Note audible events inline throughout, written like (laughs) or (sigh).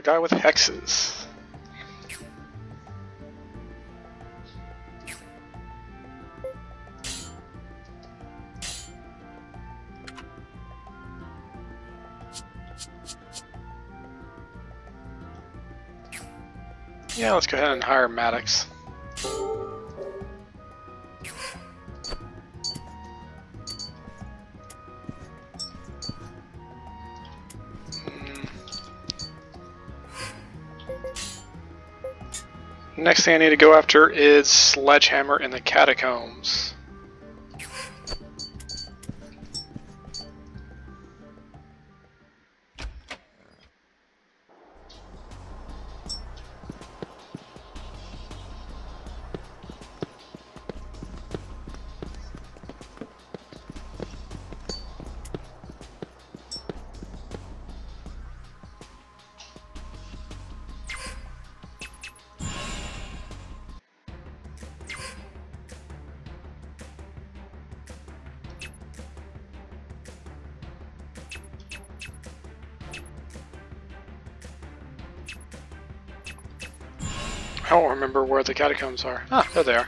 another guy with hexes. Yeah, let's go ahead and hire Maddox. Next thing I need to go after is Sledgehammer in the Catacombs. Catacombs are. Ah, there they are.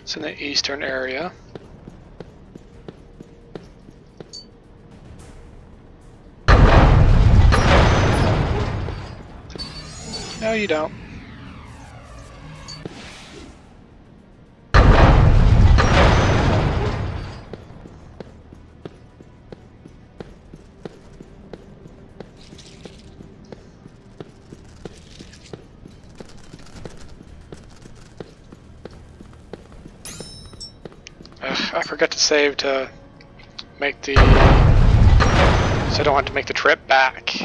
It's in the eastern area. No, you don't. I forgot to save to make the... So I don't want to make the trip back.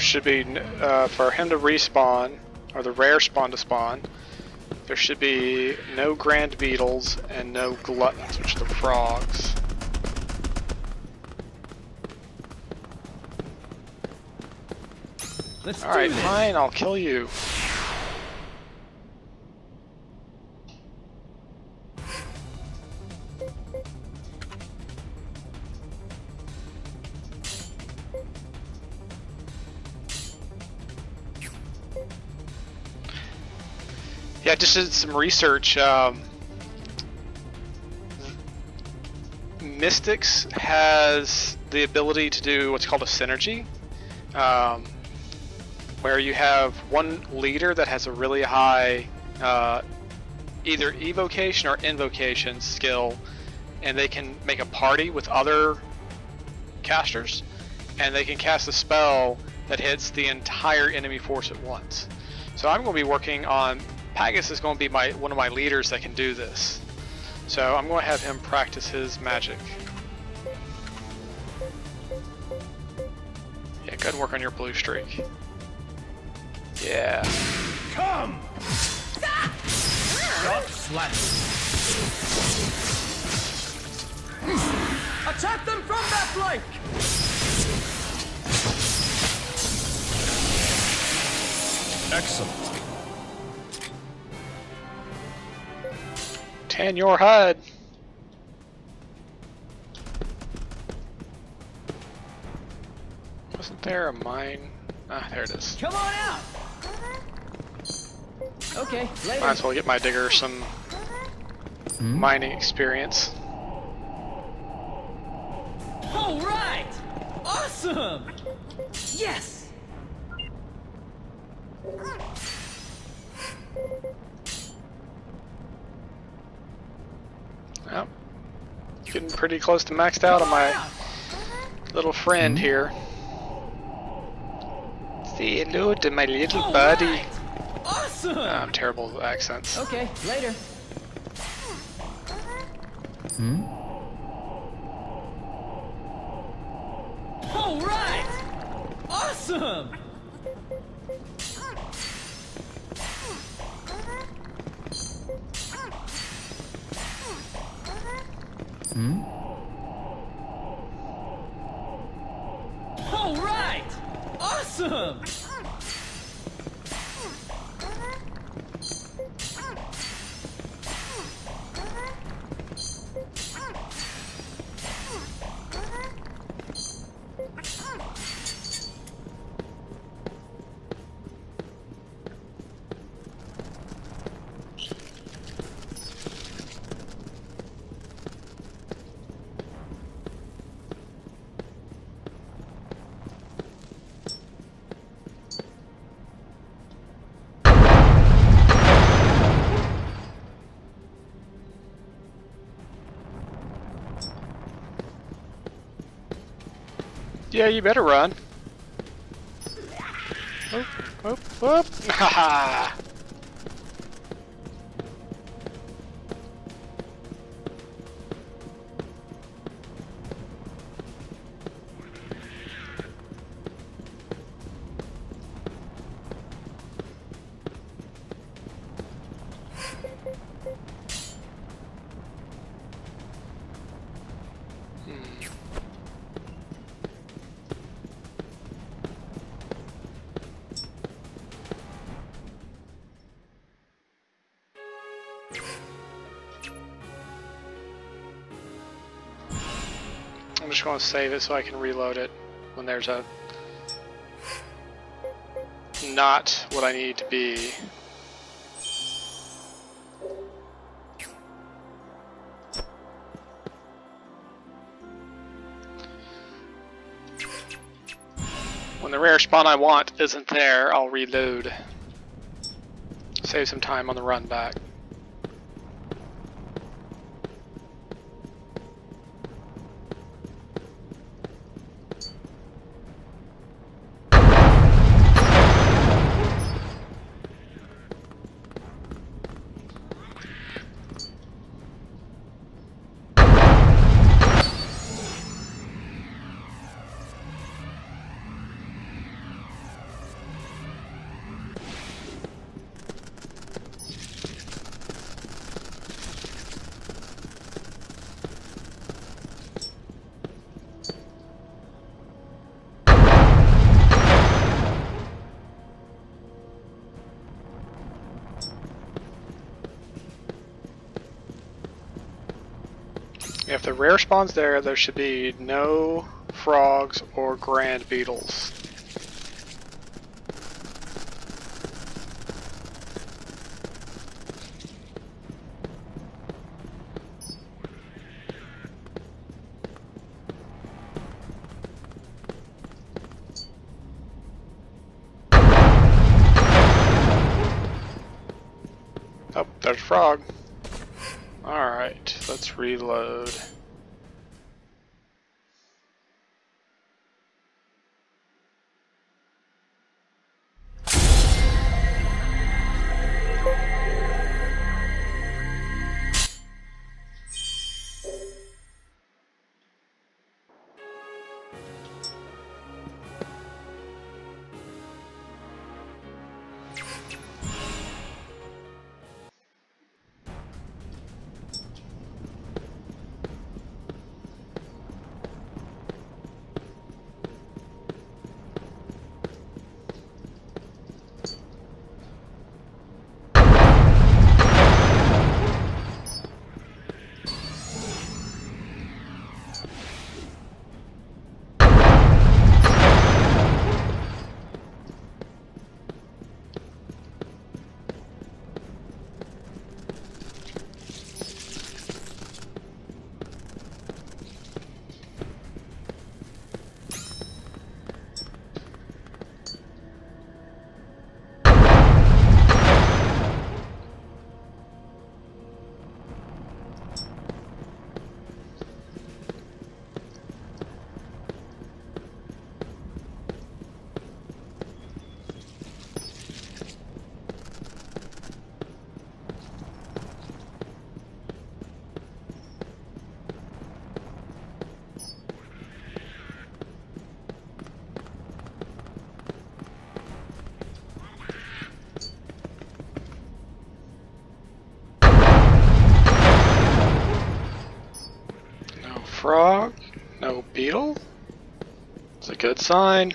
Should be, uh, for him to respawn, or the rare spawn to spawn, there should be no grand beetles and no gluttons, which are the frogs. Let's Alright, this. fine, I'll kill you. Just did some research. Um, Mystics has the ability to do what's called a synergy. Um, where you have one leader that has a really high uh, either evocation or invocation skill, and they can make a party with other casters, and they can cast a spell that hits the entire enemy force at once. So I'm going to be working on Pagus is going to be my one of my leaders that can do this. So I'm going to have him practice his magic. Yeah, good work on your blue streak. Yeah. Come! Shot slant. Attack them from that flank! Excellent. And your HUD. Wasn't there a mine? Ah, there it is. Come on out! Okay, later. Might as well get my digger some hmm? mining experience. Alright! Awesome! Yes! Yep. Getting pretty close to maxed out on my little friend here. Say hello to my little All buddy. right. Awesome. Ah, I'm terrible with accents. Okay, later. Hmm? All right. Awesome. Hmm? All right. Awesome. Yeah, you better run. Whoop, whoop, whoop. (laughs) just going to save it so I can reload it when there's a not what I need to be. When the rare spawn I want isn't there, I'll reload. Save some time on the run back. If the rare spawn's there, there should be no frogs or grand beetles. Oh, there's a frog. Reload. Good sign.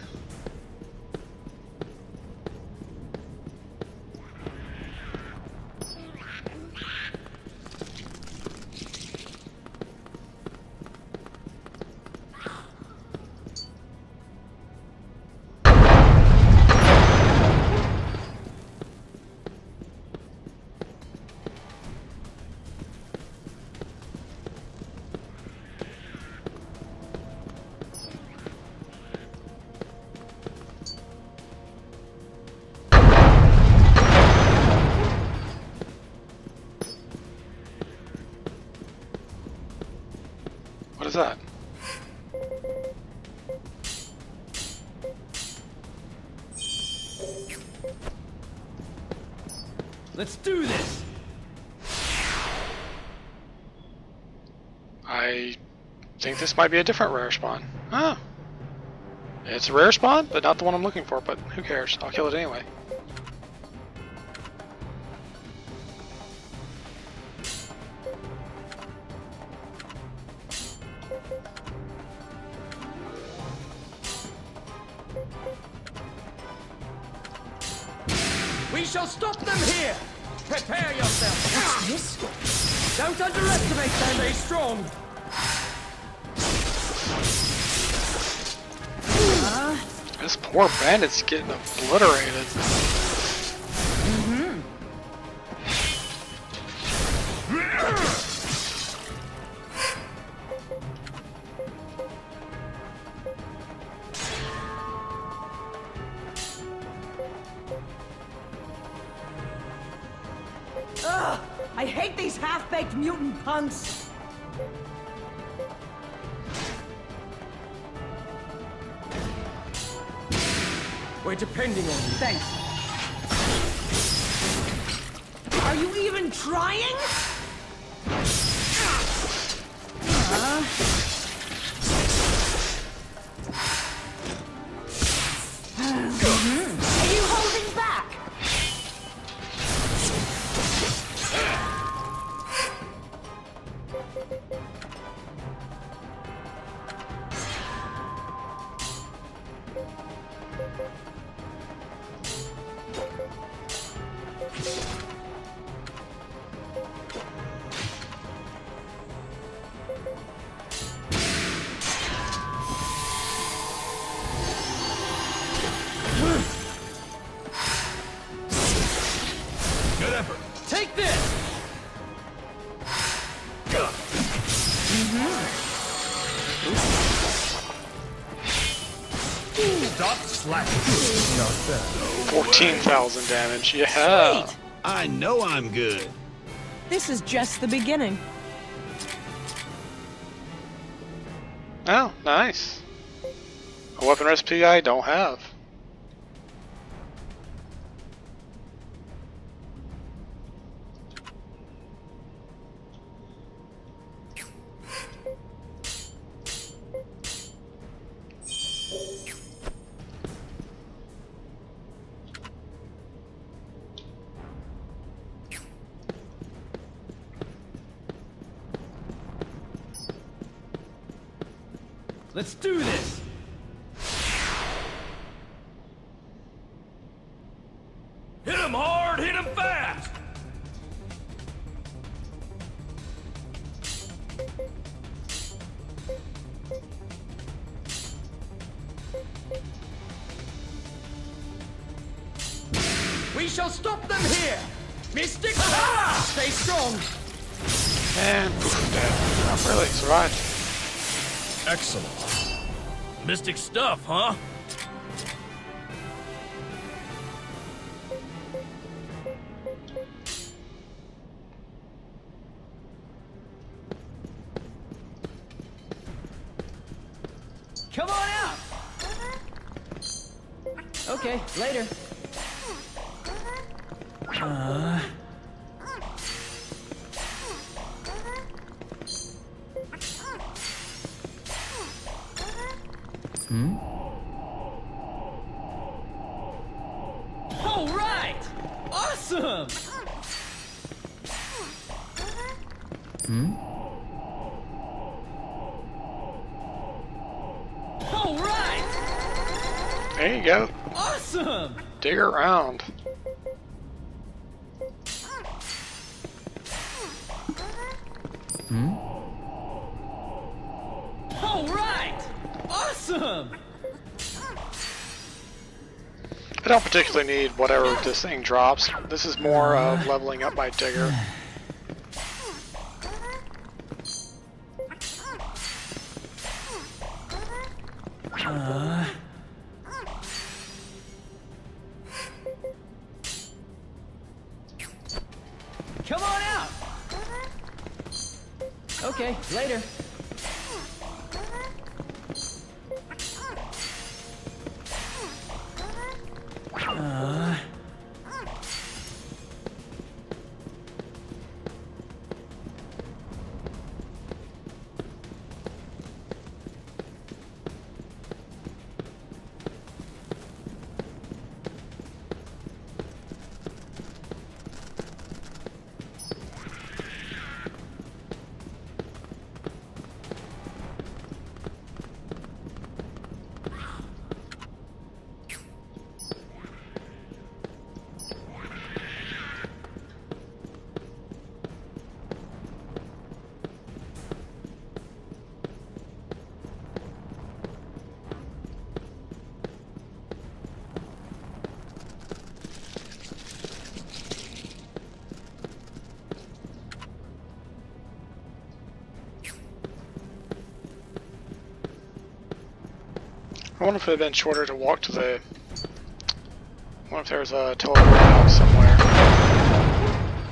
Might be a different rare spawn. Ah. It's a rare spawn, but not the one I'm looking for, but who cares? I'll kill it anyway. Bandit's getting obliterated. Ugh! I hate these half-baked mutant punks! We're depending on you. Thanks. Are you even trying? Are 14,000 damage, yeah! I know I'm good. This is just the beginning. Oh, nice. A weapon recipe I don't have. Shall stop them here. Mystic power! Stay strong. And poof, dead. Not really, survived. Excellent. Mystic stuff, huh? Need whatever this thing drops. This is more of leveling up my digger. I wonder if it had been shorter to walk to the... I wonder if there's a teleport out somewhere.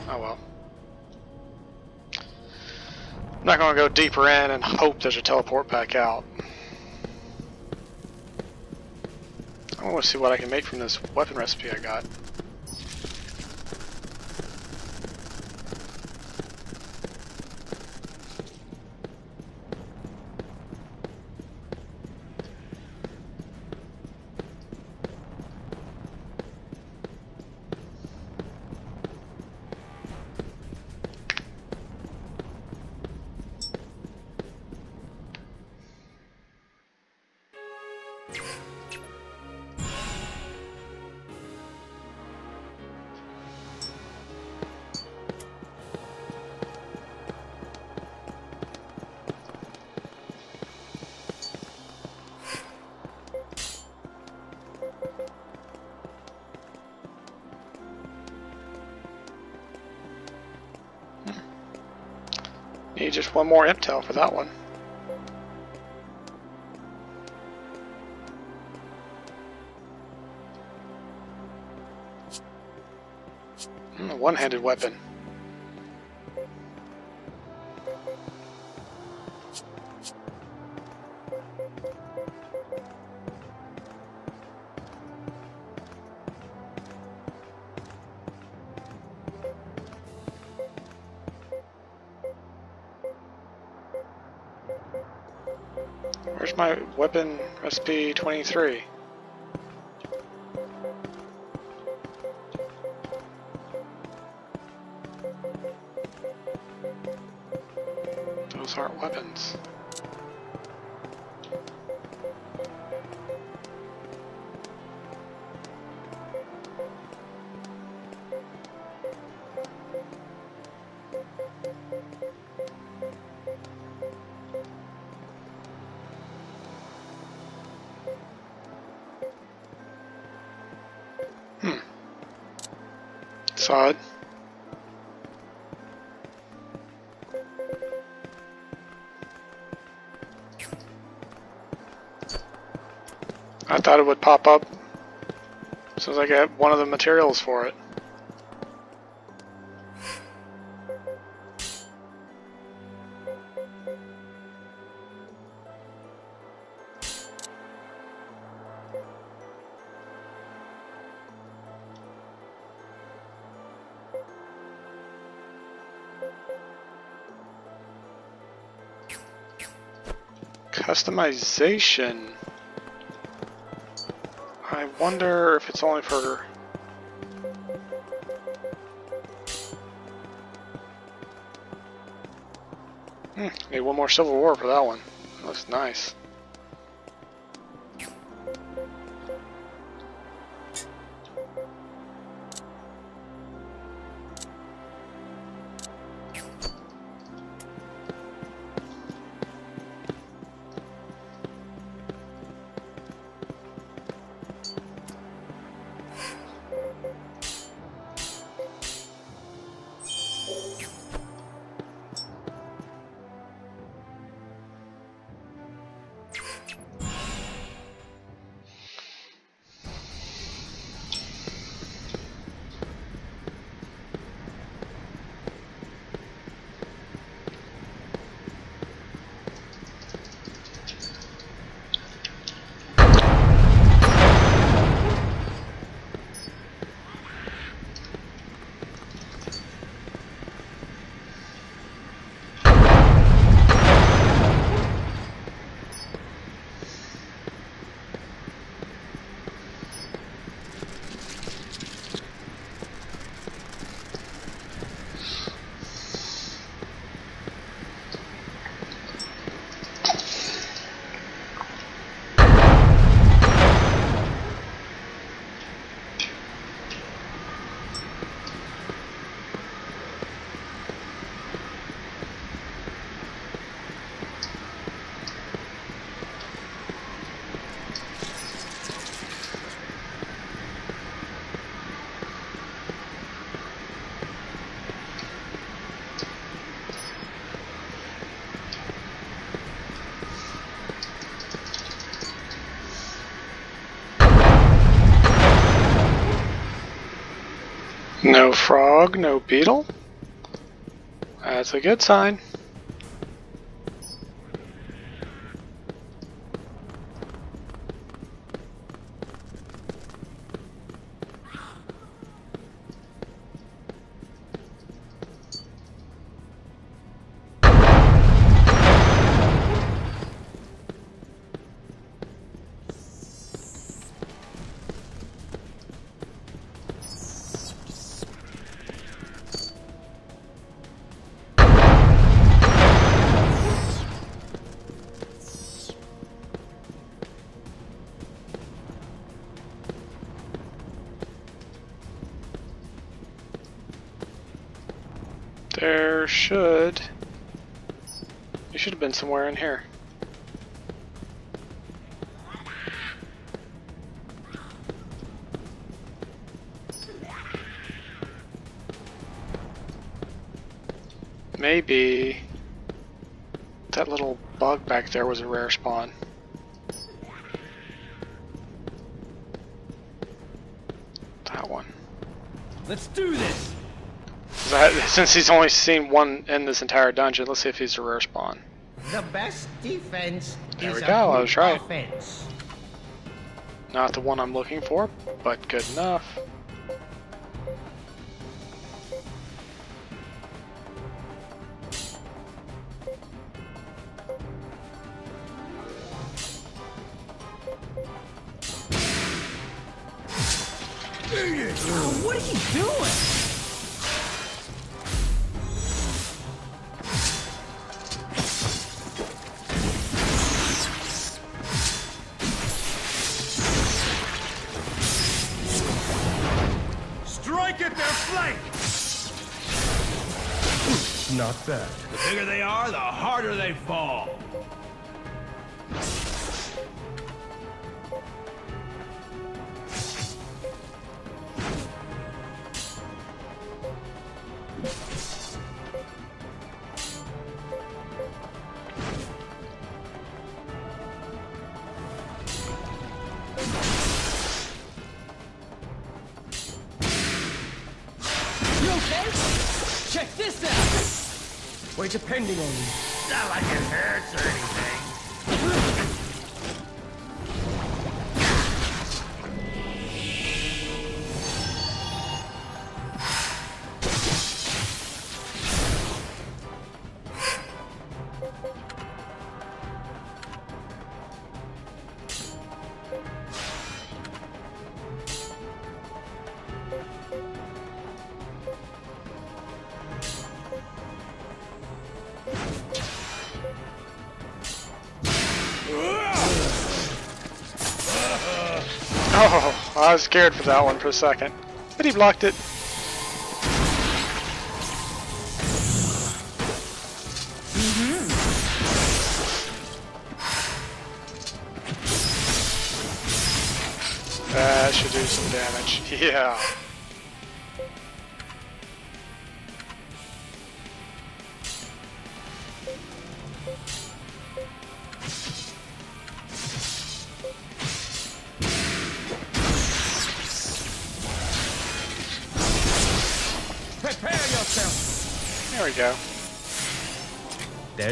Oh well. I'm not gonna go deeper in and hope there's a teleport back out. I want to see what I can make from this weapon recipe I got. One more intel for that one. A one-handed weapon. Where's my weapon recipe 23? Those aren't weapons. Thought it would pop up as I get one of the materials for it. Customization. Wonder if it's only for. Hmm, need one more Civil War for that one. Looks nice. Frog, no beetle. That's a good sign. Somewhere in here. Maybe that little bug back there was a rare spawn. That one. Let's do this! That- (laughs) Since he's only seen one in this entire dungeon, let's see if he's a rare spawn. The best defense There is we a go, I was right. offense. Not the one I'm looking for, but good enough. Not Oh, (laughs) I was scared for that one for a second. But he blocked it. Mm-hmm. That should do some damage. (laughs) Yeah.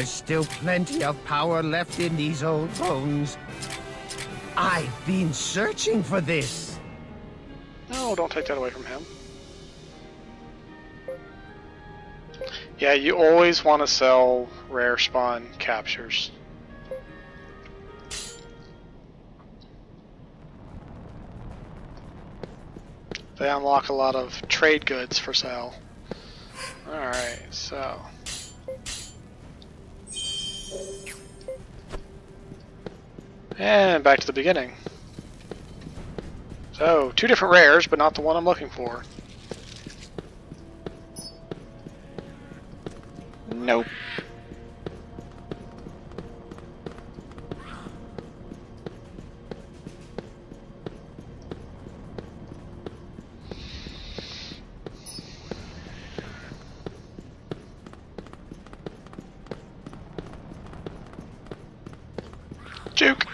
There's still plenty of power left in these old bones. I've been searching for this. No, don't take that away from him. Yeah, you always want to sell rare spawn captures. They unlock a lot of trade goods for sale. Alright, so. And back to the beginning. So, two different rares, but not the one I'm looking for. Nope. Juke!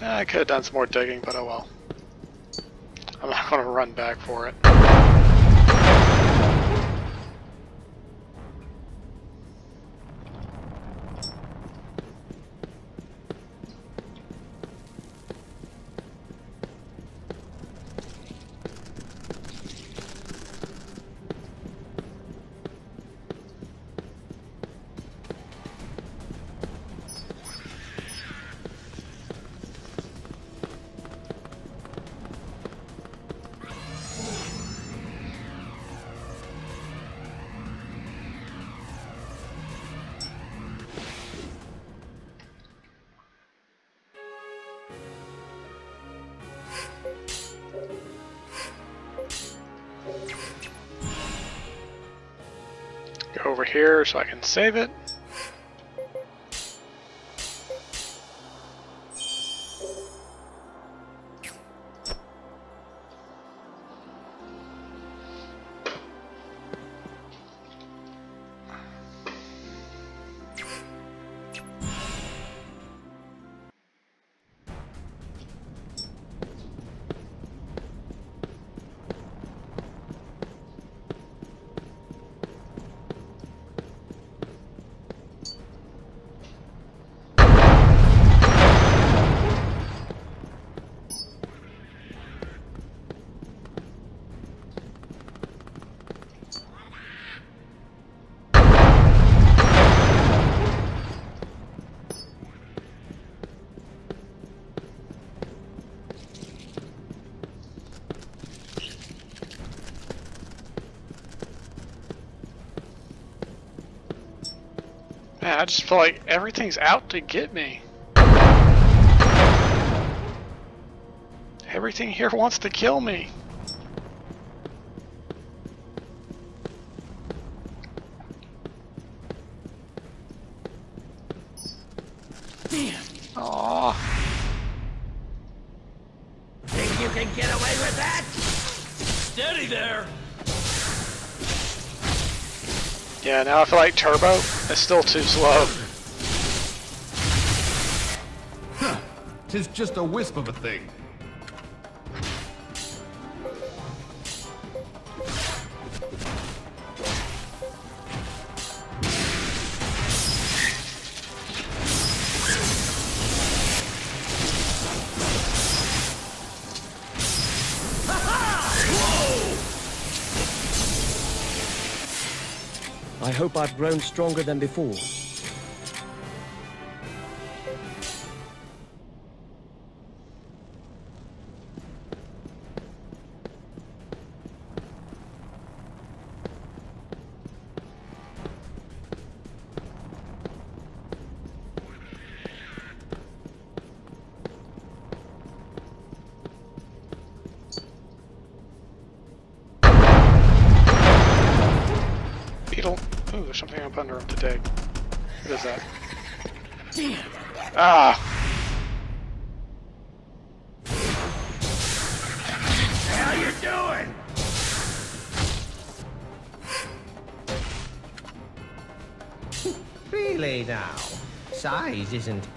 I could have done some more digging, but oh well. I'm not going to run back for it. Over here so I can save it. I just feel like everything's out to get me. Everything here wants to kill me. Now I feel like Turbo is still too slow. Tis just a wisp of a thing. Hope I've grown stronger than before. Isn't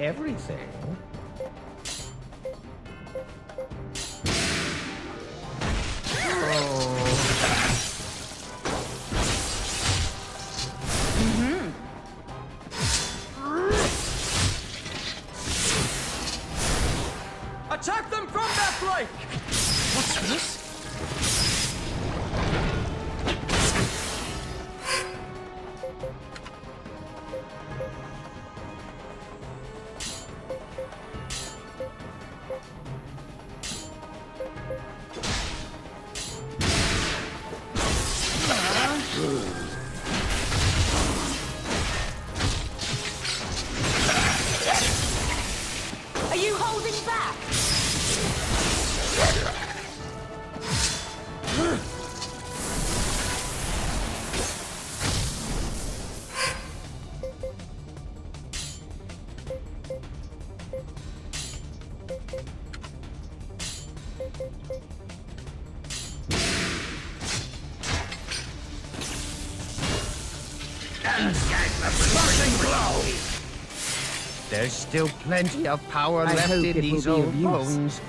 There's still plenty of power I left in these old of bones.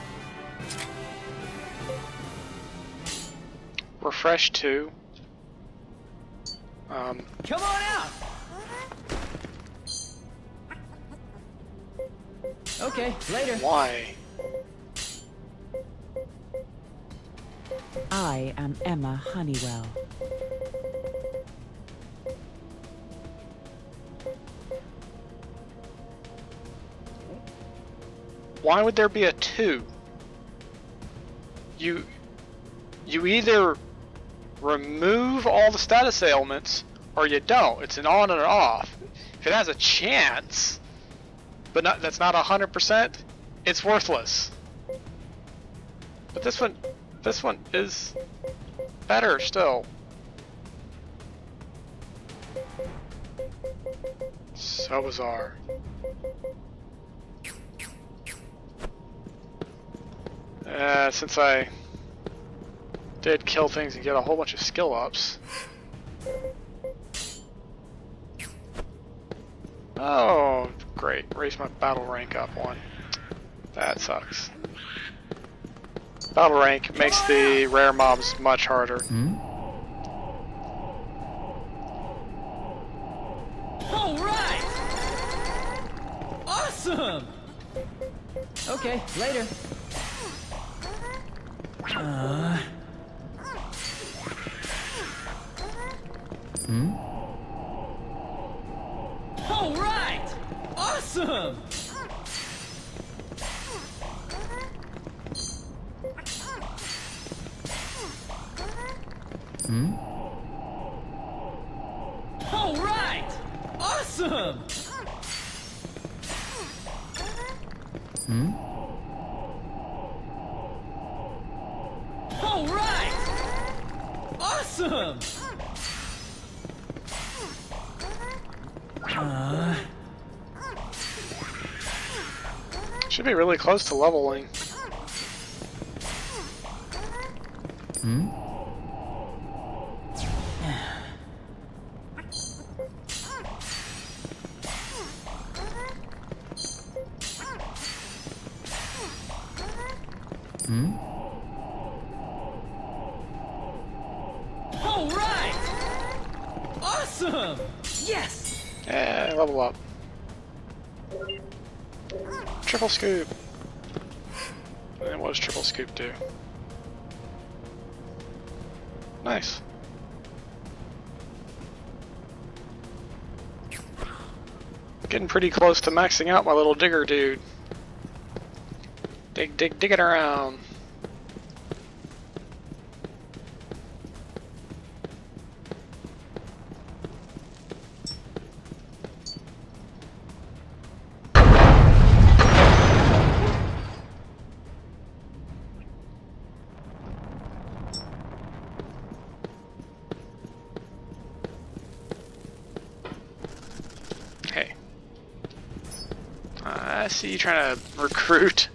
Refresh two. Um, Come on out! Okay, later. why? I am Emma Honeywell. Why would there be a two? You you either remove all the status ailments or you don't. It's an on and an off. If it has a chance, but not that's not a hundred percent, it's worthless. But this one this one is better still. So bizarre. Uh, since I did kill things and get a whole bunch of skill ups. Oh, great. Raise my battle rank up one. That sucks. Battle rank makes the rare mobs much harder. Hmm? All right! Awesome! Okay, later. Uh, Hmm? all right! Awesome! Hmm? All right! Awesome! Hmm? Should be really close to leveling. Hmm? Getting pretty close to maxing out my little digger dude. Dig, dig, dig it around. Trying to recruit.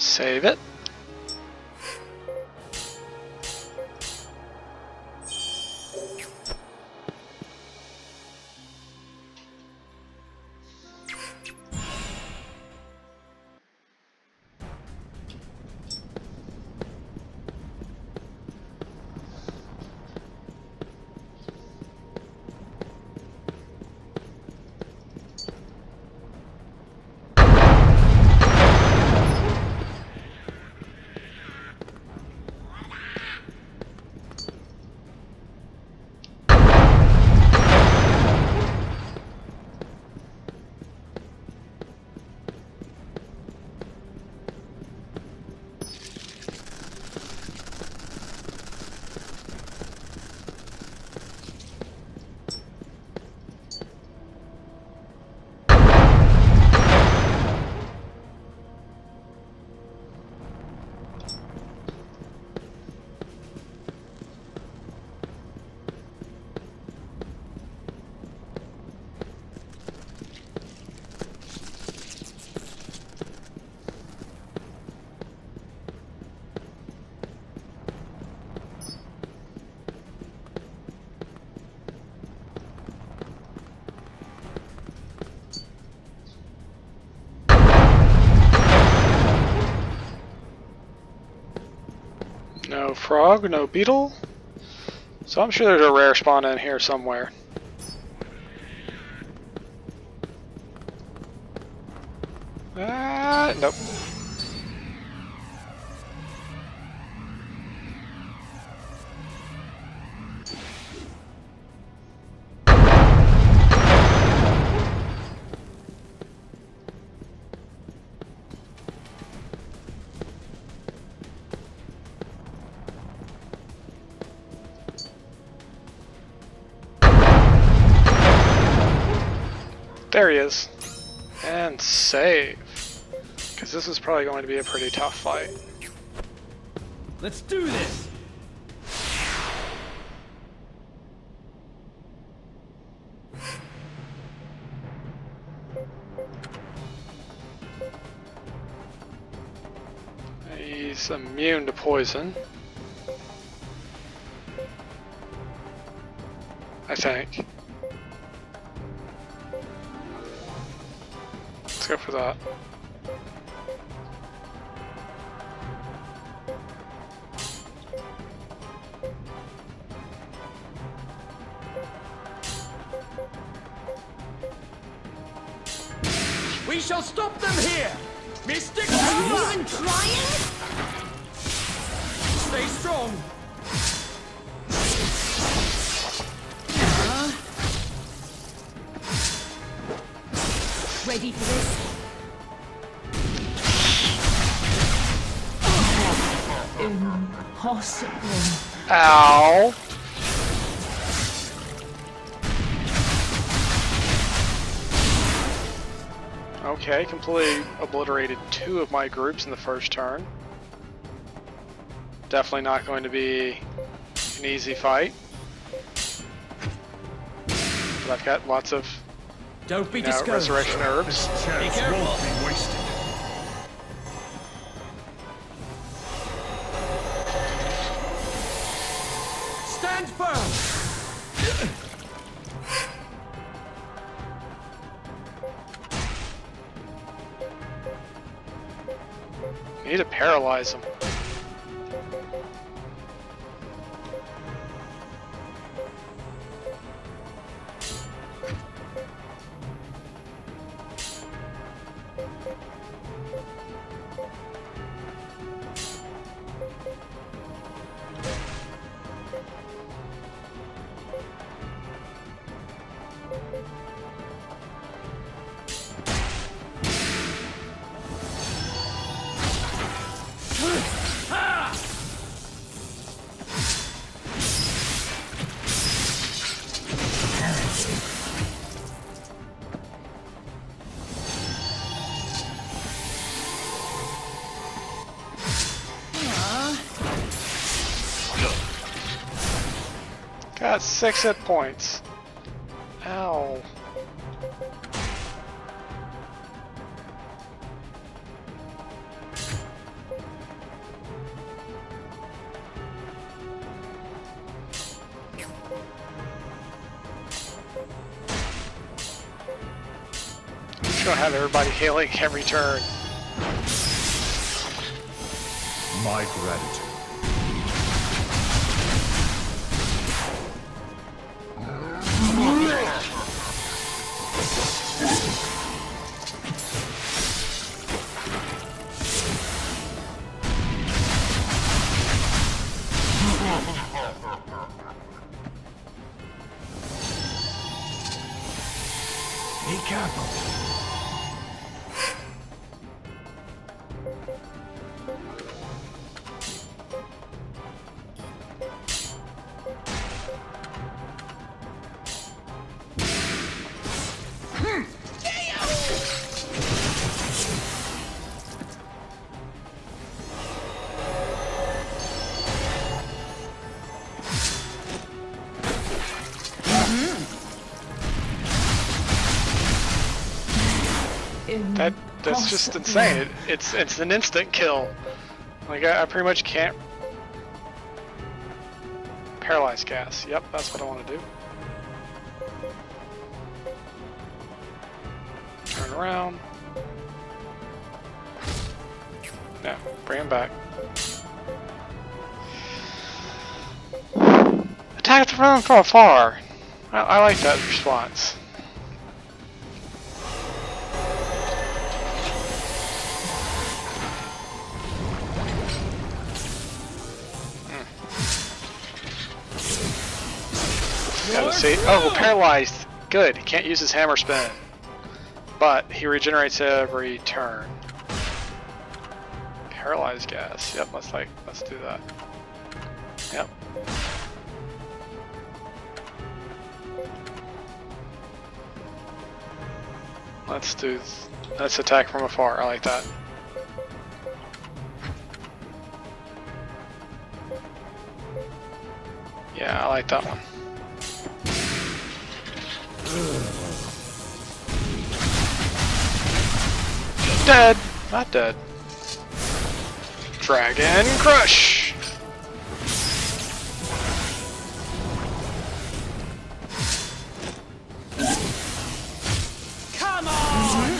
Save it. Frog, no beetle. So I'm sure there's a rare spawn in here somewhere. There he is. And save. Because this is probably going to be a pretty tough fight. Let's do this! He's immune to poison. I think. Go for that. We shall stop them here! Mystic Are you even trying? Stay strong! Impossible. Ow! Okay, completely obliterated two of my groups in the first turn. Definitely not going to be an easy fight. But I've got lots of Don't be you know, discouraged. resurrection herbs. Paralyze them. Got six hit points. Ow. Just gonna have everybody healing every turn. My gratitude. That's just insane. It, it's it's an instant kill. Like I, I pretty much can't paralyze gas. Yep, that's what I want to do. Turn around. No, bring him back. Attack from from afar. I, I like that response. Gotta see. Oh, paralyzed. Good. He can't use his hammer spin. But he regenerates every turn. Paralyzed gas. Yep, let's like let's do that. Yep. Let's do let's attack from afar. I like that. Yeah, I like that one. Dead. Not dead. Dragon Crush. Come on!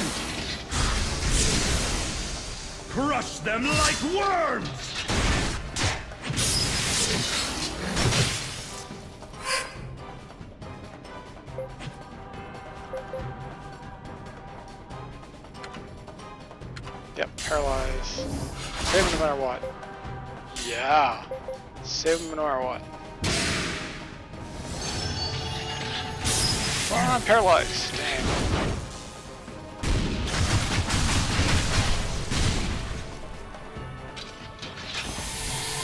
Crush them like worms! Paralyzed. Dang.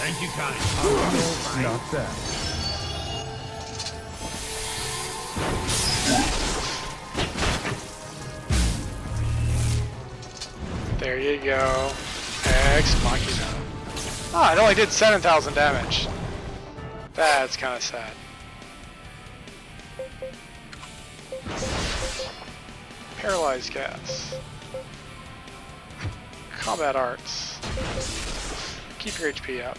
Thank you, kind. Not that. There you go. Ex Machina. Ah, it only did 7,000 damage. That's kind of sad. Paralyzed gas. Combat arts. Keep your HP up.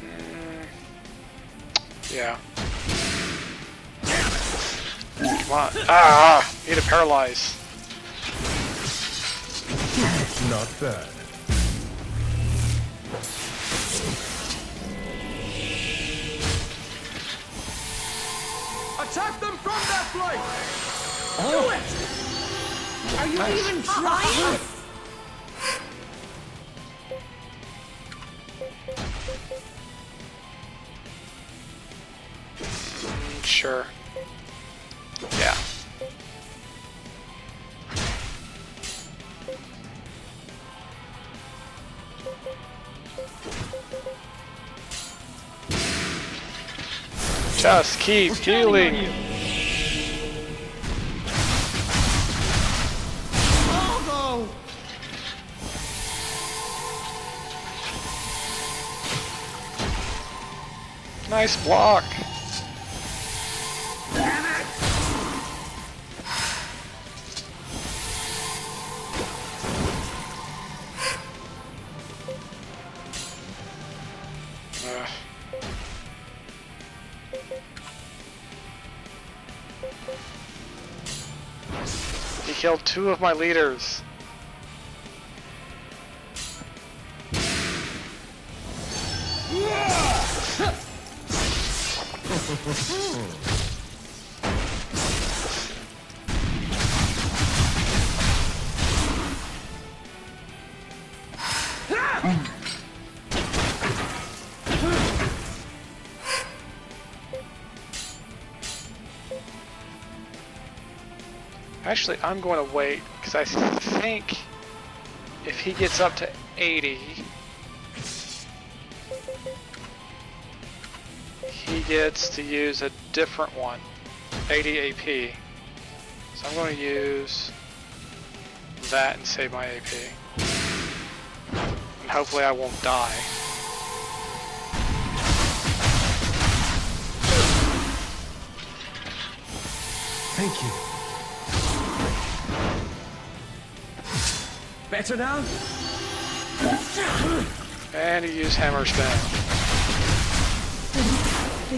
Mm, yeah. Come on. Ah! Need to paralyze. Not bad. From that place! Oh. Do it! Are you even trying? Sure. Yeah. Just keep healing. Nice block. He killed two of my leaders. Actually, I'm going to wait because I think if he gets up to 80, he gets to use a different one, 80 AP. So I'm going to use that and save my AP. And hopefully I won't die. Thank you. Better now? And he used hammer spin.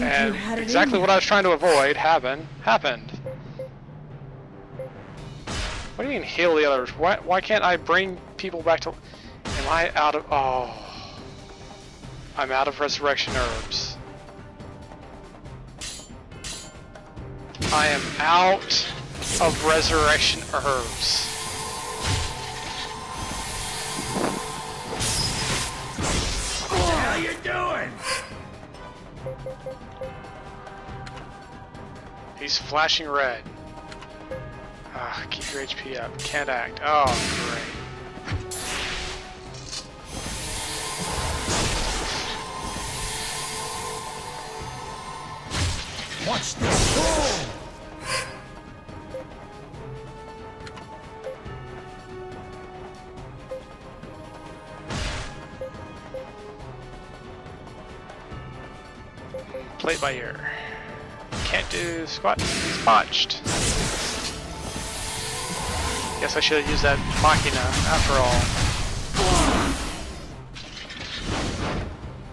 And exactly what I was trying to avoid happened. Happened. What do you mean heal the others? Why, why can't I bring people back to... Am I out of... Oh... I'm out of resurrection herbs. I am out of resurrection herbs. Hell you doing? He's flashing red. Ah, keep your HP up. Can't act. Oh, great. Watch this. Oh! Play it by ear. Can't do squat. He's botched. Guess I should have used that Machina after all.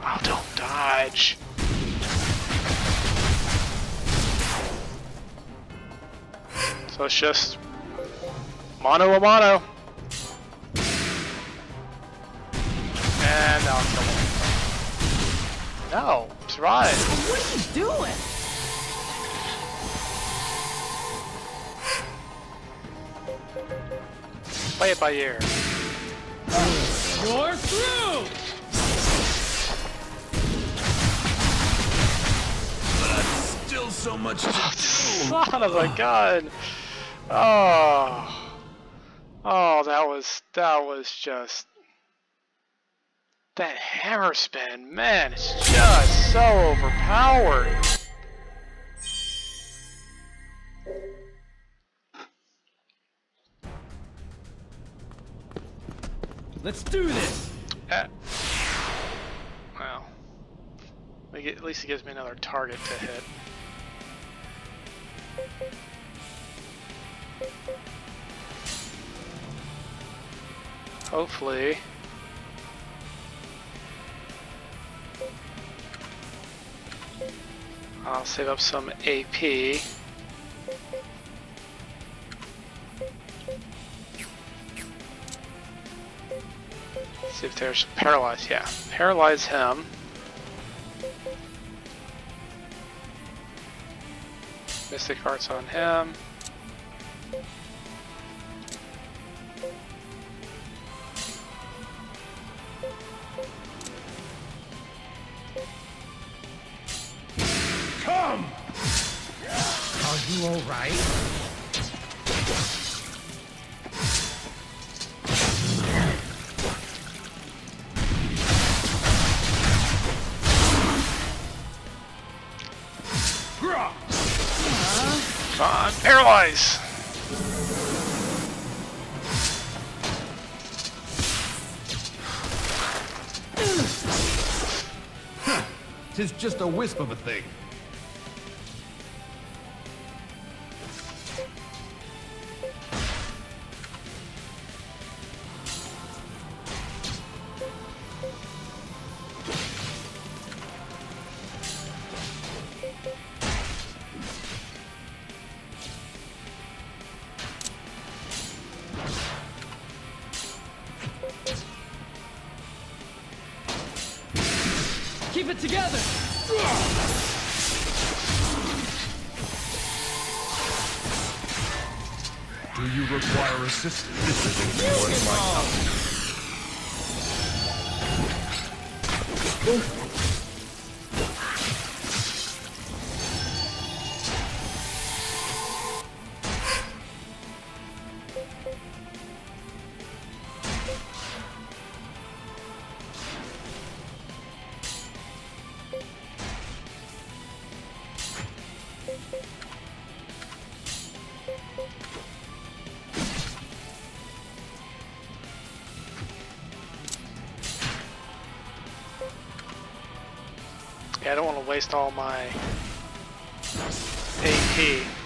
Oh, don't dodge. So it's just mono a mono. And now kill him. No, survive. What are you doing? Play it by ear. You're through! Still so much to oh, (laughs) Son of a gun! Oh, oh, that was that was just that hammer spin, man. It's just so overpowered. Let's do this! Eh. Well, at least it gives me another target to hit. Hopefully. I'll save up some AP. See if there's paralyze. Yeah, paralyze him. Mystic Arts on him. Wisp of a thing. Keep it together! Do you require assistance? This is my. All my AP.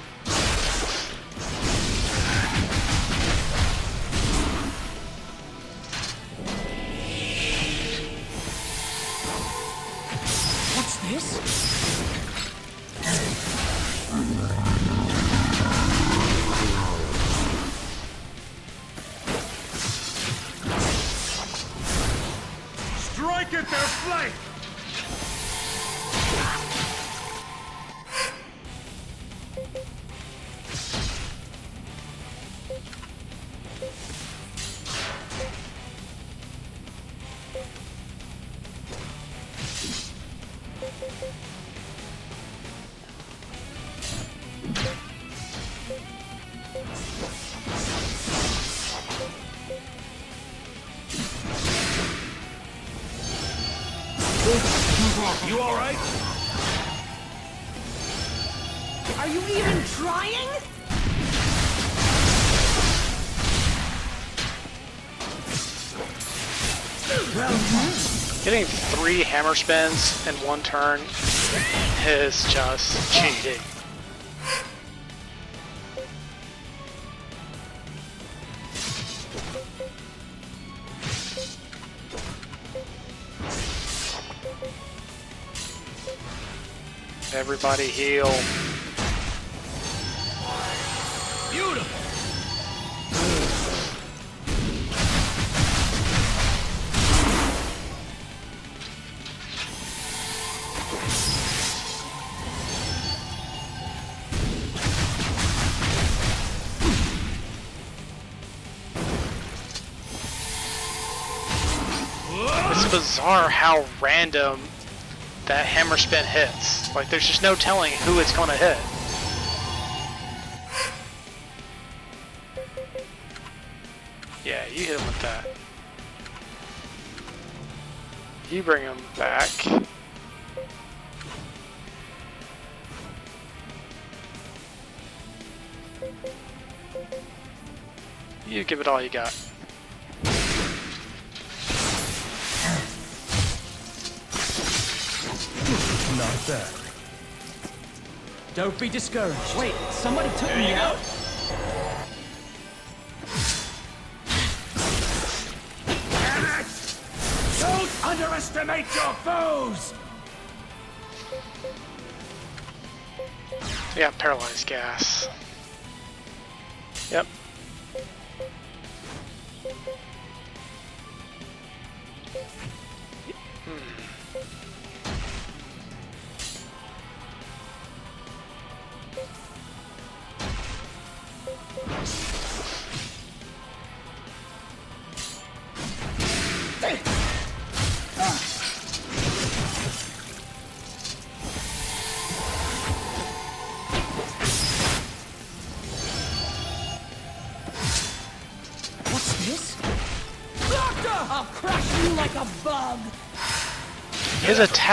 Hammer spins in one turn is just cheating. Everybody heal. Bizarre how random that hammer spin hits. Like there's just no telling who it's gonna hit. Yeah, you hit him with that. You bring him back. You give it all you got. Not bad. Don't be discouraged. Wait, somebody took There me you go. out? Damn it! Don't underestimate your foes! We got paralyzed gas.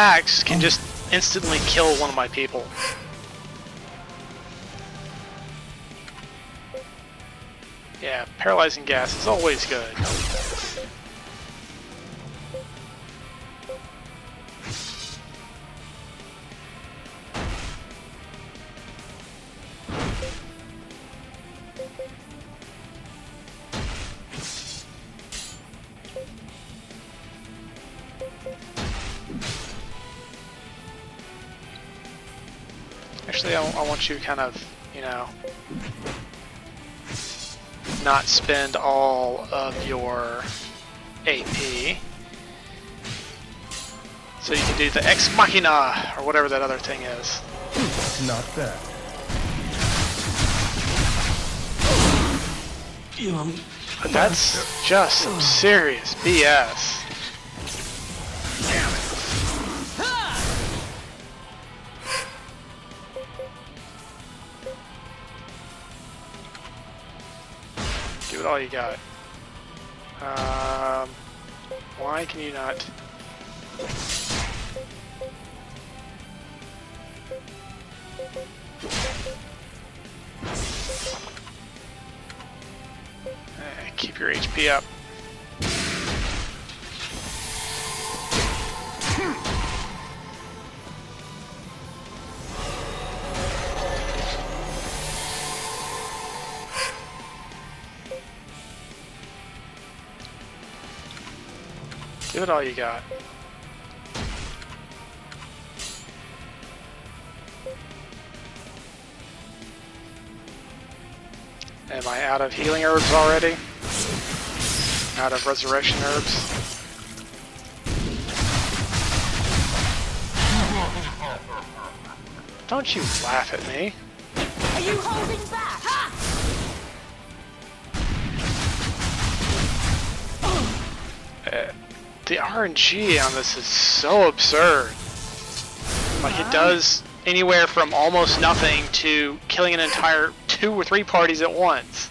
Attacks can oh. just instantly kill one of my people. Yeah, paralyzing gas is always good. Actually, I, I want you kind of, you know, not spend all of your AP. So you can do the Ex Machina, or whatever that other thing is. Not bad. Um, but that's just some serious BS. You got. Um, why can you not? Eh, keep your HP up. All you got. Am I out of healing herbs already? Out of resurrection herbs? Don't you laugh at me. Are you holding back? RNG on this is so absurd. Like it does anywhere from almost nothing to killing an entire two or three parties at once.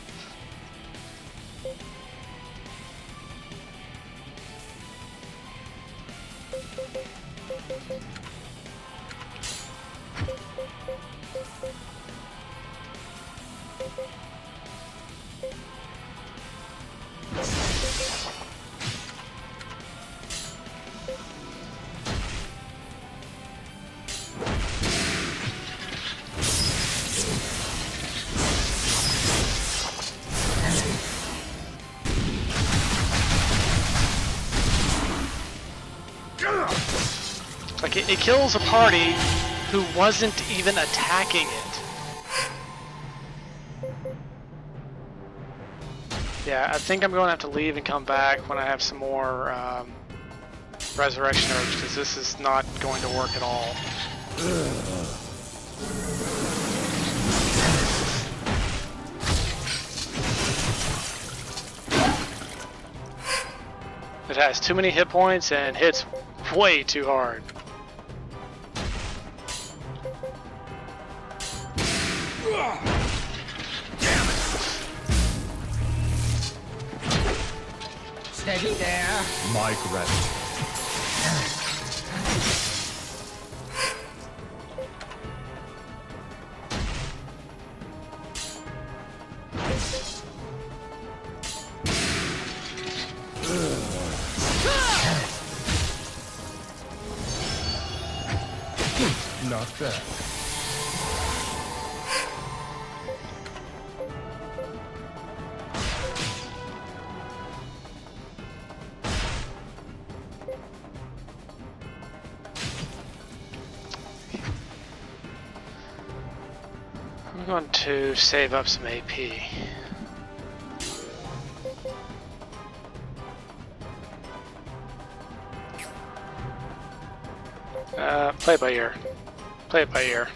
Kills a party who wasn't even attacking it. Yeah, I think I'm going to have to leave and come back when I have some more um, resurrection herbs because this is not going to work at all. It has too many hit points and hits way too hard. Steady there. My gratitude. Save up some AP. Uh, play by ear. Play it by ear.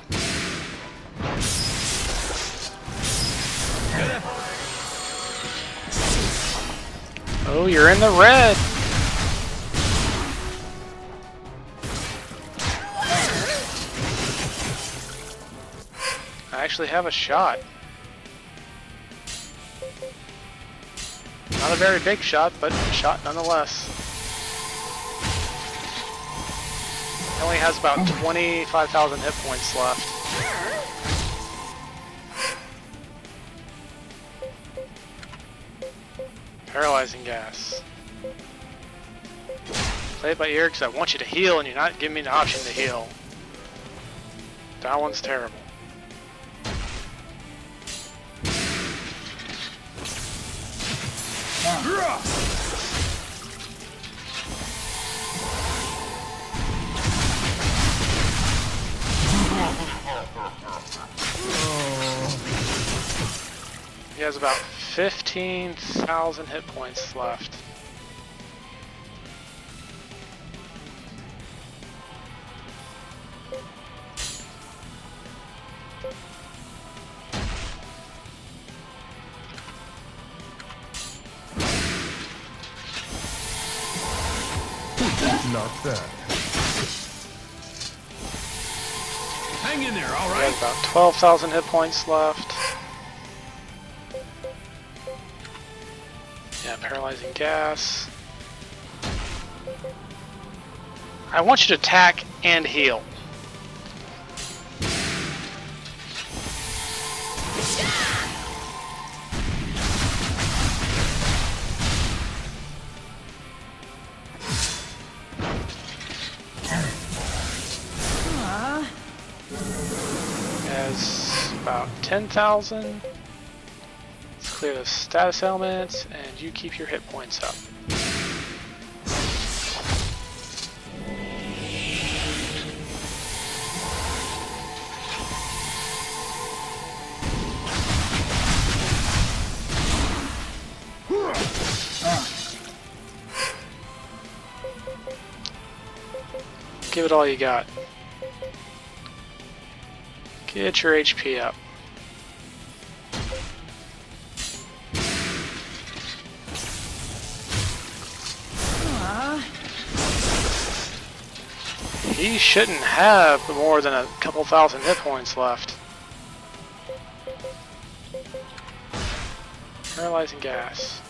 Oh, you're in the red! I actually have a shot. Not a very big shot, but a shot nonetheless. He only has about 25,000 hit points left. Paralyzing gas. Play it by ear because I want you to heal and you're not giving me the option to heal. That one's terrible. He has about 15,000 hit points left. 12,000 hit points left. Yeah, paralyzing gas. I want you to attack and heal. 10,000. Let's clear the status elements, and you keep your hit points up. Give it all you got. Get your HP up. He shouldn't have more than a couple thousand hit points left. Paralyzing gas.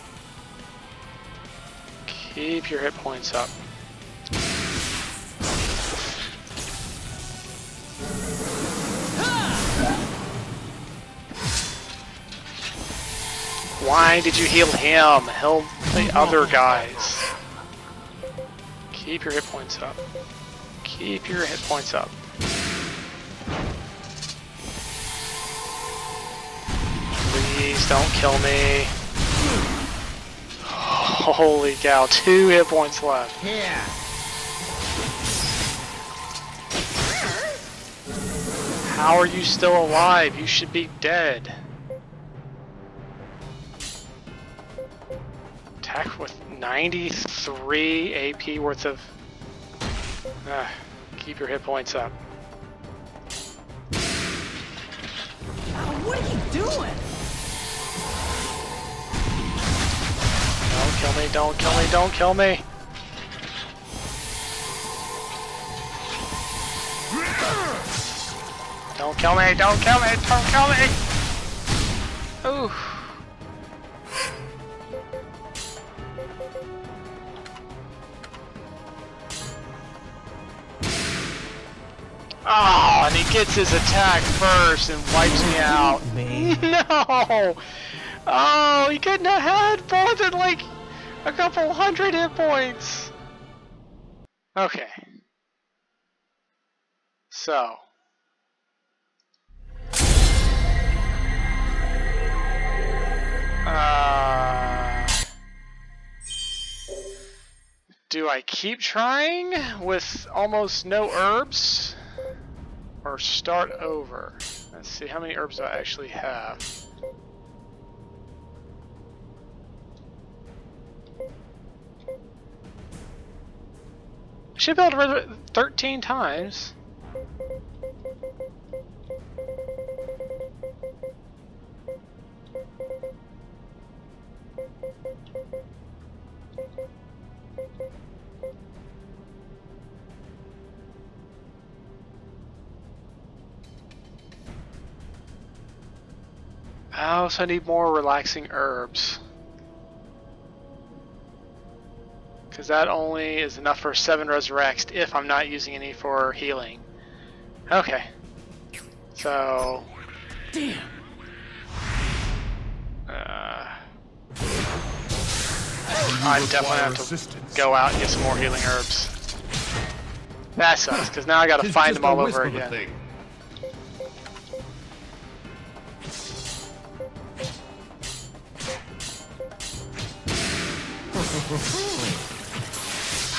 Keep your hit points up. Why did you heal him? Heal the other guys. Keep your hit points up. Keep your hit points up. Please don't kill me. (laughs) Holy cow, two hit points left. Yeah. How are you still alive? You should be dead. Attack with 93 AP worth of... Ah, keep your hit points up. Oh, what are you doing? Don't kill me, don't kill me, don't kill me! Don't kill me, don't kill me, don't kill me! Ooh. Gets his attack first and wipes me out. Me. (laughs) No! Oh, he couldn't have had more than like a couple hundred hit points. Okay. So. Uh, do I keep trying with almost no herbs? Or start over? Let's see, how many herbs I actually have? I Should be able to run it 13 times. I also need more relaxing herbs. Because that only is enough for 7 resurrects if I'm not using any for healing. Okay. So... Damn. Uh, I definitely have to go out and get some more healing herbs. That sucks, because now I gotta find them all over again.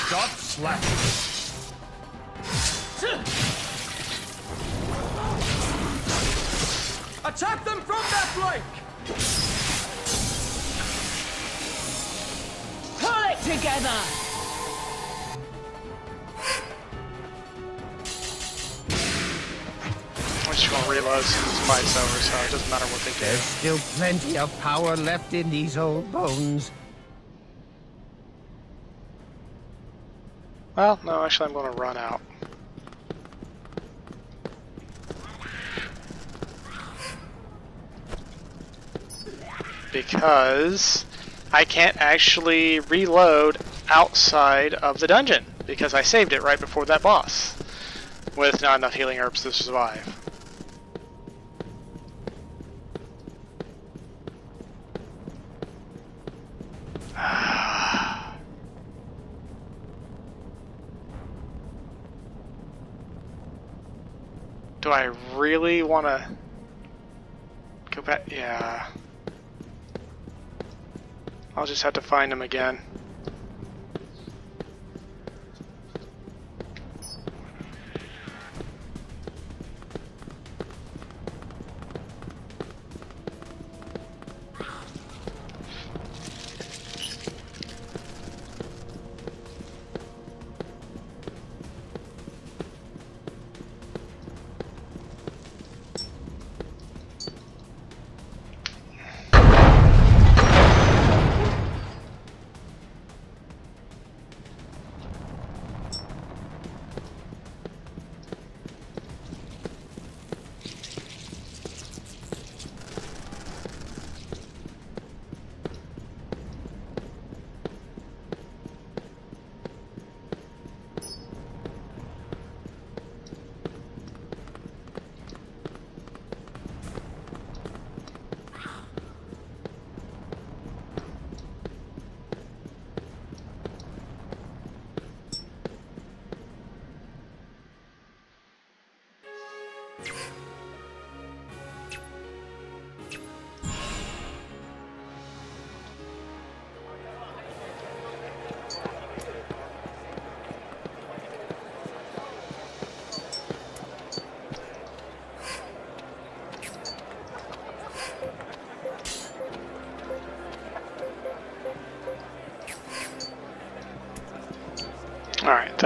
Stop slacking. Attack them from that flank! Pull it together! I'm just gonna reload as soon as the fight's over, so it doesn't matter what they There's still plenty of power left in these old bones. Well, no, actually I'm gonna run out. Because I can't actually reload outside of the dungeon because I saved it right before that boss with not enough healing herbs to survive. Want to go back? Yeah. I'll just have to find him again.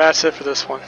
That's it for this one.